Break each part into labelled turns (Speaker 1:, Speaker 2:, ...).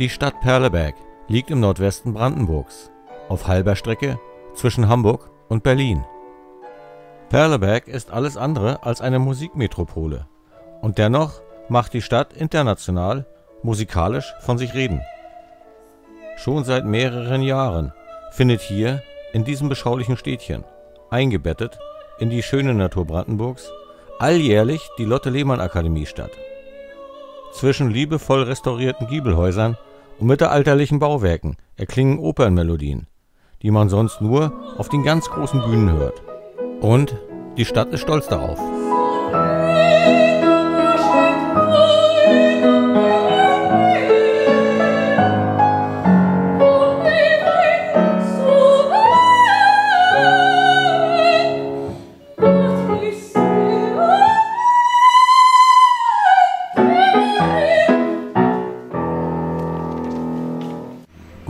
Speaker 1: Die Stadt Perleberg liegt im Nordwesten Brandenburgs, auf halber Strecke zwischen Hamburg und Berlin. Perleberg ist alles andere als eine Musikmetropole und dennoch macht die Stadt international musikalisch von sich reden. Schon seit mehreren Jahren findet hier in diesem beschaulichen Städtchen, eingebettet in die schöne Natur Brandenburgs, alljährlich die Lotte-Lehmann-Akademie statt. Zwischen liebevoll restaurierten Giebelhäusern und mittelalterlichen Bauwerken erklingen Opernmelodien, die man sonst nur auf den ganz großen Bühnen hört. Und die Stadt ist stolz darauf.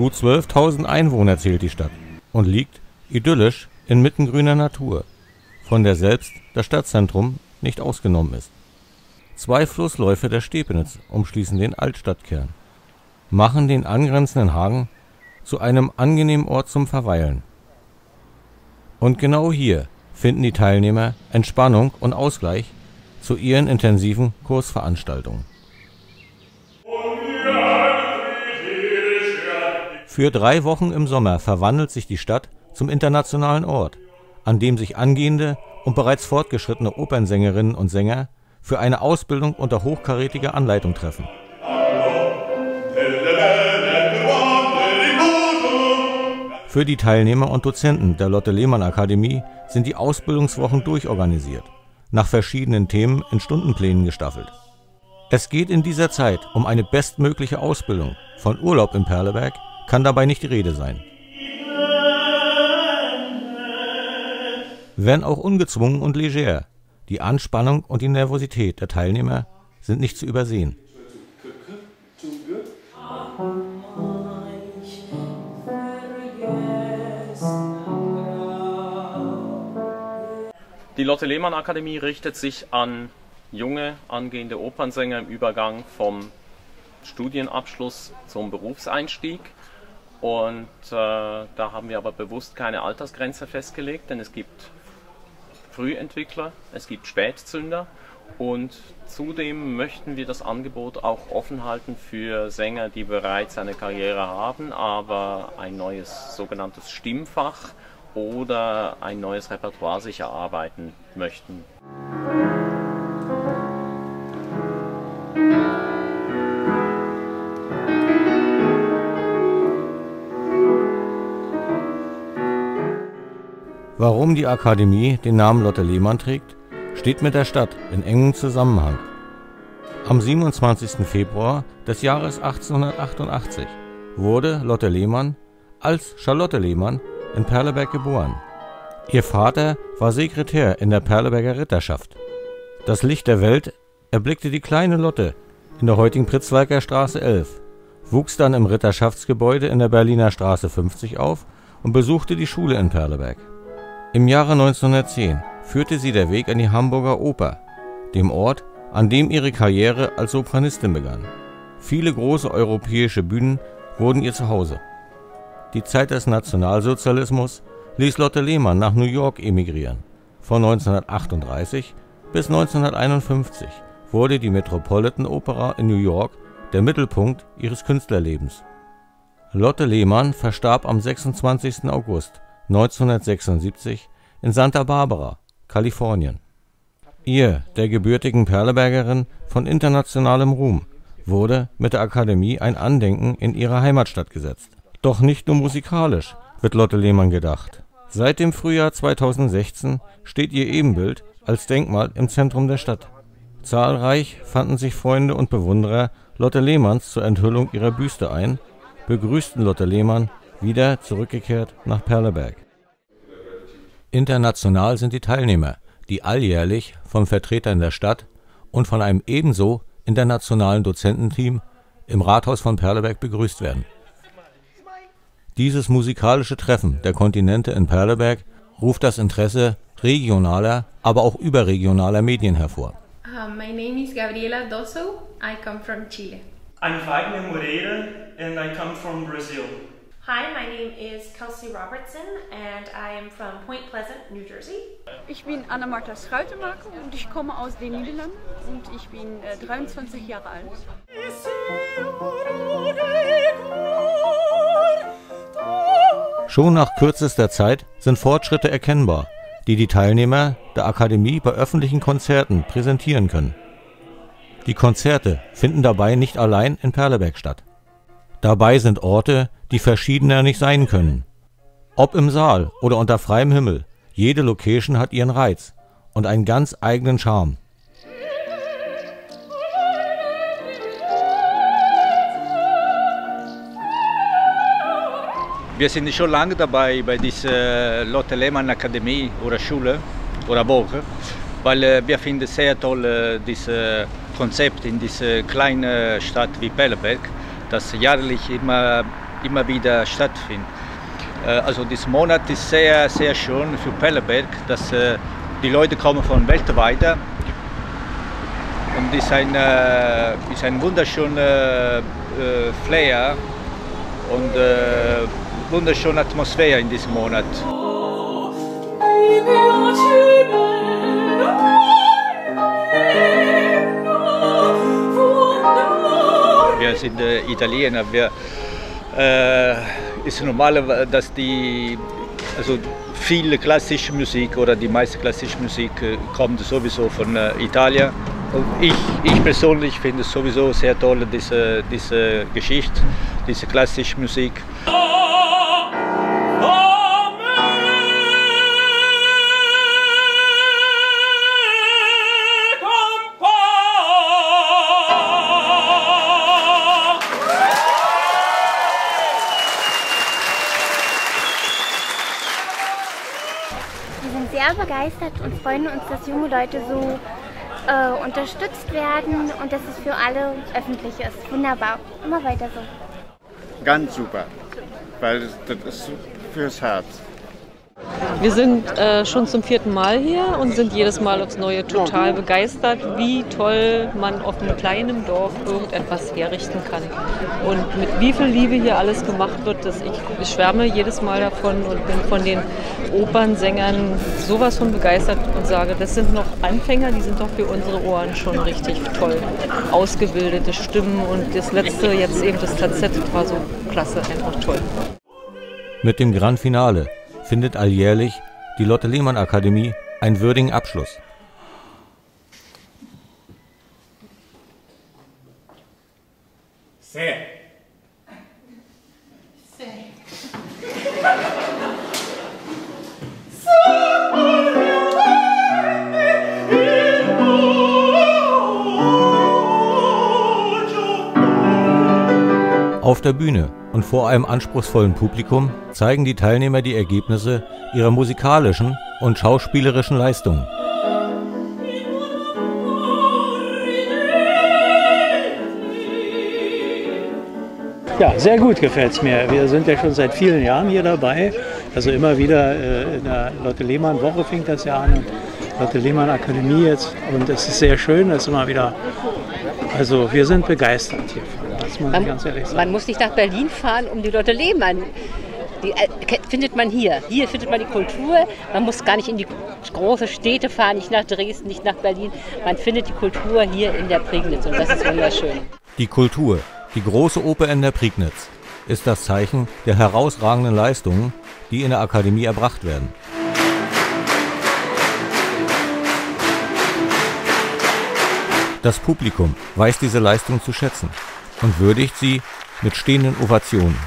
Speaker 1: Gut 12.000 Einwohner zählt die Stadt und liegt idyllisch inmitten grüner Natur, von der selbst das Stadtzentrum nicht ausgenommen ist. Zwei Flussläufe der Stepenitz umschließen den Altstadtkern, machen den angrenzenden Hagen zu einem angenehmen Ort zum Verweilen. Und genau hier finden die Teilnehmer Entspannung und Ausgleich zu ihren intensiven Kursveranstaltungen Für drei Wochen im Sommer verwandelt sich die Stadt zum internationalen Ort, an dem sich angehende und bereits fortgeschrittene Opernsängerinnen und Sänger für eine Ausbildung unter hochkarätiger Anleitung treffen. Für die Teilnehmer und Dozenten der Lotte-Lehmann-Akademie sind die Ausbildungswochen durchorganisiert, nach verschiedenen Themen in Stundenplänen gestaffelt. Es geht in dieser Zeit um eine bestmögliche Ausbildung von Urlaub in Perleberg kann dabei nicht die Rede sein. Wenn auch ungezwungen und leger, die Anspannung und die Nervosität der Teilnehmer sind nicht zu übersehen.
Speaker 2: Die Lotte Lehmann Akademie richtet sich an junge angehende Opernsänger im Übergang vom Studienabschluss zum Berufseinstieg. Und äh, da haben wir aber bewusst keine Altersgrenze festgelegt, denn es gibt Frühentwickler, es gibt Spätzünder und zudem möchten wir das Angebot auch offen halten für Sänger, die bereits eine Karriere haben, aber ein neues sogenanntes Stimmfach oder ein neues Repertoire sich erarbeiten möchten.
Speaker 1: Warum die Akademie den Namen Lotte Lehmann trägt, steht mit der Stadt in engem Zusammenhang. Am 27. Februar des Jahres 1888 wurde Lotte Lehmann als Charlotte Lehmann in Perleberg geboren. Ihr Vater war Sekretär in der Perleberger Ritterschaft. Das Licht der Welt erblickte die kleine Lotte in der heutigen Pritzwalker Straße 11, wuchs dann im Ritterschaftsgebäude in der Berliner Straße 50 auf und besuchte die Schule in Perleberg. Im Jahre 1910 führte sie der Weg an die Hamburger Oper, dem Ort, an dem ihre Karriere als Sopranistin begann. Viele große europäische Bühnen wurden ihr Zuhause. Die Zeit des Nationalsozialismus ließ Lotte Lehmann nach New York emigrieren. Von 1938 bis 1951 wurde die Metropolitan Opera in New York der Mittelpunkt ihres Künstlerlebens. Lotte Lehmann verstarb am 26. August 1976 in Santa Barbara, Kalifornien. Ihr, der gebürtigen Perlebergerin von internationalem Ruhm, wurde mit der Akademie ein Andenken in ihrer Heimatstadt gesetzt. Doch nicht nur musikalisch wird Lotte Lehmann gedacht. Seit dem Frühjahr 2016 steht ihr Ebenbild als Denkmal im Zentrum der Stadt. Zahlreich fanden sich Freunde und Bewunderer Lotte Lehmanns zur Enthüllung ihrer Büste ein, begrüßten Lotte Lehmann wieder zurückgekehrt nach Perleberg. International sind die Teilnehmer, die alljährlich von Vertretern der Stadt und von einem ebenso internationalen Dozententeam im Rathaus von Perleberg begrüßt werden. Dieses musikalische Treffen der Kontinente in Perleberg ruft das Interesse regionaler, aber auch überregionaler Medien hervor.
Speaker 3: Uh, my name is Gabriela Dosso. I come from Chile.
Speaker 4: I'm Wagner Moreira
Speaker 3: and I come from Brazil.
Speaker 4: Hi, my name is Kelsey Robertson and I am from Point Pleasant, New Jersey.
Speaker 5: Ich bin Anna-Martha Schuitenmaker und ich komme aus den Niederlanden und ich bin äh, 23 Jahre alt.
Speaker 1: Schon nach kürzester Zeit sind Fortschritte erkennbar, die die Teilnehmer der Akademie bei öffentlichen Konzerten präsentieren können. Die Konzerte finden dabei nicht allein in Perleberg statt. Dabei sind Orte, die verschiedener nicht sein können. Ob im Saal oder unter freiem Himmel, jede Location hat ihren Reiz und einen ganz eigenen Charme.
Speaker 6: Wir sind schon lange dabei bei dieser Lotte Lehmann Akademie oder Schule oder Woche, weil äh, wir finden sehr toll äh, dieses Konzept in dieser kleinen Stadt wie Pelleberg, das jährlich immer, immer wieder stattfindet. Äh, also dieser Monat ist sehr, sehr schön für Pelleberg, dass die Leute kommen von weltweit und ist ein, ist ein wunderschöner Flair und wunderschöne Atmosphäre in diesem Monat. Wir sind äh, Italiener. Wir, äh, ist normal, dass die also viele klassische Musik oder die meiste klassische Musik äh, kommt sowieso von äh, Italien. Ich, ich persönlich finde es sowieso sehr toll, diese, diese Geschichte, diese klassische Musik.
Speaker 7: Begeistert und freuen uns, dass junge Leute so äh, unterstützt werden und dass es für alle öffentlich ist. Wunderbar. Immer weiter so.
Speaker 8: Ganz super, weil das ist fürs Herz.
Speaker 9: Wir sind äh, schon zum vierten Mal hier und sind jedes Mal aufs Neue total begeistert, wie toll man auf einem kleinen Dorf irgendetwas herrichten kann. Und mit wie viel Liebe hier alles gemacht wird, dass ich, ich schwärme jedes Mal davon und bin von den Opernsängern sowas von begeistert und sage, das sind noch Anfänger, die sind doch für unsere Ohren schon richtig toll. Ausgebildete Stimmen und das letzte jetzt eben das KZ war so klasse, einfach toll.
Speaker 1: Mit dem Grand Finale findet alljährlich die Lotte Lehmann Akademie einen würdigen Abschluss.
Speaker 3: Sehr.
Speaker 1: Auf der Bühne und vor einem anspruchsvollen Publikum zeigen die Teilnehmer die Ergebnisse ihrer musikalischen und schauspielerischen Leistungen.
Speaker 10: Ja, sehr gut gefällt es mir. Wir sind ja schon seit vielen Jahren hier dabei. Also immer wieder äh, in der Lotte Lehmann Woche fängt das ja an. Lotte Lehmann Akademie jetzt. Und es ist sehr schön, ist immer wieder. Also wir sind begeistert hiervon muss man, man ganz ehrlich sagen.
Speaker 11: Man muss nicht nach Berlin fahren, um die Leute Lehmann die äh, findet man hier. Hier findet man die Kultur. Man muss gar nicht in die großen Städte fahren, nicht nach Dresden, nicht nach Berlin. Man findet die Kultur hier in der Prignitz und das ist wunderschön.
Speaker 1: Die Kultur, die große Oper in der Prignitz, ist das Zeichen der herausragenden Leistungen, die in der Akademie erbracht werden. Das Publikum weiß diese Leistung zu schätzen und würdigt sie mit stehenden Ovationen.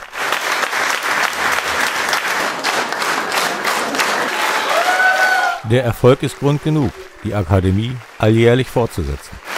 Speaker 1: Der Erfolg ist Grund genug, die Akademie alljährlich fortzusetzen.